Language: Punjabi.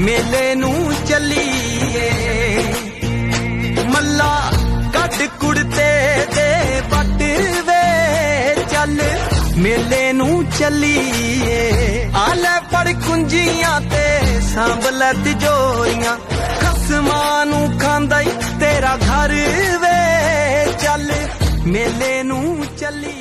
ਮੇਲੇ ਨੂੰ ਚੱਲੀਏ। ਮੱਲਾ ਕੱਢ ਕੁੜਤੇ ਦੇ ਬੱਟ ਵੇ ਚੱਲ। ਮੇਲੇ ਨੂੰ ਚੱਲੀਏ। ਆਲੇ ਪੜ ਕੁੰਜੀਆਂ ਤੇ ਸੰਭਲੇ ਤਿਜੋਰੀਆਂ। ਖਸਮਾਂ ਨੂੰ ਖਾਂਦਾ ਤੇਰਾ ਘਰ ਵੇ ਚੱਲ। ਮੇਲੇ ਨੂੰ ਚੱਲੀ